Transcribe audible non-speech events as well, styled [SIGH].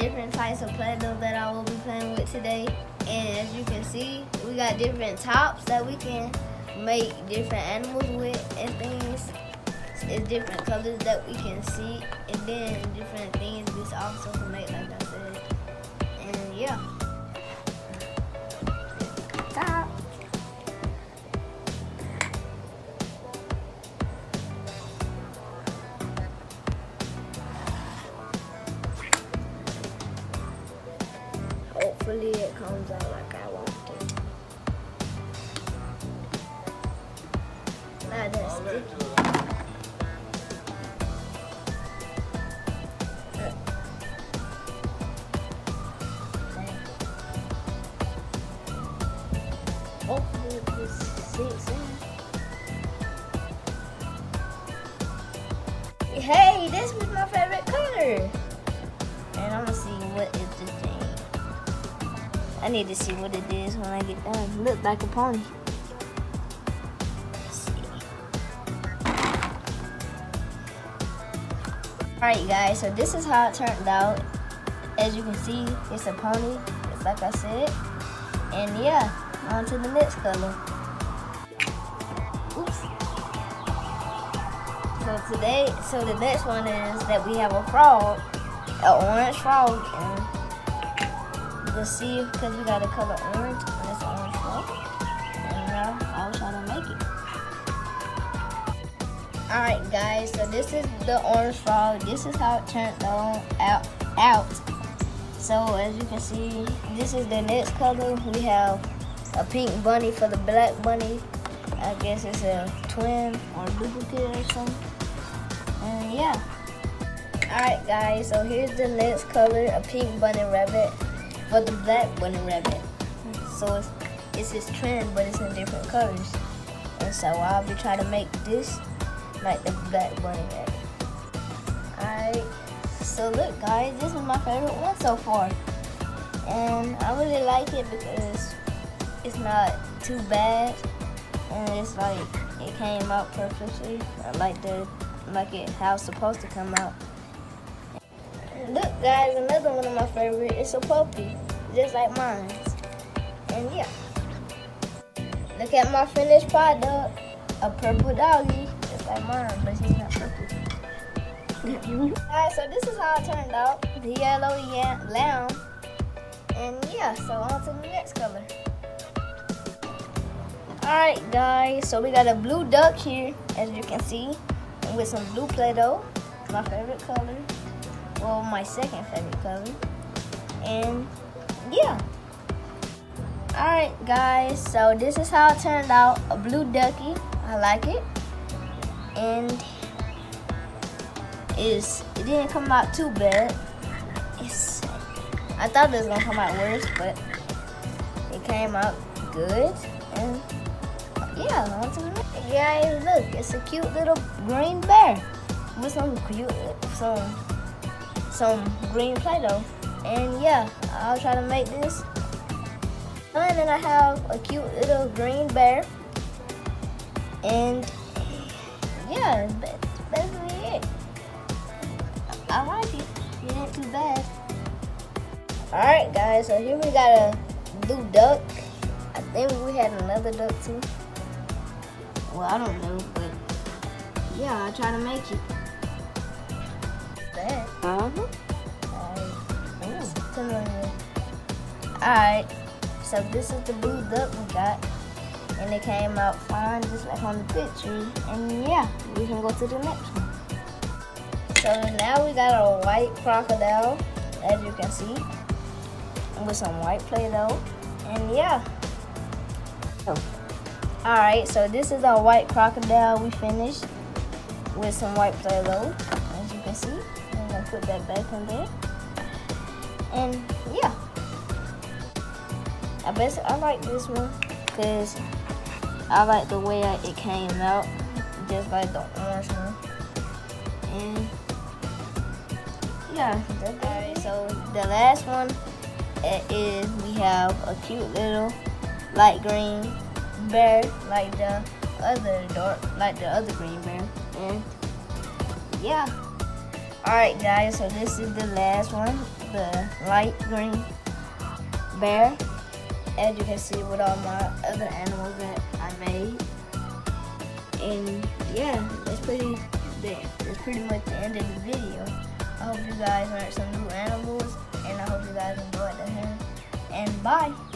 different types of Play-Doh that I will be playing with today. And as you can see, we got different tops that we can make different animals with and things. It's different colors that we can see and then different things we also can make like I said. And yeah. Hopefully it comes out like I want it. Not ah, that sticky. Sits in. Hey, this was my favorite color. And I'm gonna see what is this. I need to see what it is when I get done. Look like a pony. Alright guys, so this is how it turned out. As you can see, it's a pony, just like I said. And yeah, on to the next color. Oops. So today, so the next one is that we have a frog, an orange frog, and let's because we got a color orange and it's orange frog. And now I'll try to make it. Alright guys, so this is the orange frog. This is how it turned on out out. So as you can see, this is the next color. We have a pink bunny for the black bunny. I guess it's a twin or duplicate or something. And yeah. Alright guys, so here's the next color, a pink bunny rabbit for the black bunny rabbit. So it's, it's his twin, but it's in different colors. And so I'll be trying to make this like the black bunny rabbit. Alright, so look guys, this is my favorite one so far. And I really like it because it's not too bad. And it's like, it came out perfectly. I like the, like it how it's supposed to come out. Look guys, another one of my favorite, it's a puppy, just like mine. And yeah. Look at my finished product, a purple doggy, just like mine, but he's not purple. [LAUGHS] Alright, so this is how it turned out. The yellow yam lamb. And yeah, so on to the next color. Alright guys, so we got a blue duck here, as you can see, with some blue Play-Doh, my favorite color. Well, my second favorite color. And yeah. Alright guys, so this is how it turned out. A blue ducky. I like it. And is it didn't come out too bad. It's I thought it was gonna come out worse, but it came out good. And yeah, on to the next. Guys, look, it's a cute little green bear with some cute some some green Play-Doh. And yeah, I'll try to make this. And then I have a cute little green bear. And yeah, that's basically it. I like it. It ain't too bad. Alright guys, so here we got a blue duck. I think we had another duck too. Well, I don't know, but yeah, I'll try to make it. Bad. Uh-huh. Alright, so this is the blue duck we got. And it came out fine, just like on the picture. And yeah, we can go to the next one. So now we got a white crocodile, as you can see, with some white Play-Doh. And yeah. Alright, so this is our white crocodile we finished with some white Play-Doh, as you can see. I'm gonna put that back in there. And yeah. I bet I like this one because I like the way it came out, just like the orange one. And yeah, alright. So the last one is we have a cute little light green bear, like the other dark, like the other green bear. And yeah. Alright guys, so this is the last one. The light green bear. As you can see with all my other animals that I made. And yeah, that's pretty that's pretty much the end of the video. I hope you guys learned some new animals and I hope you guys enjoyed the hair. And bye.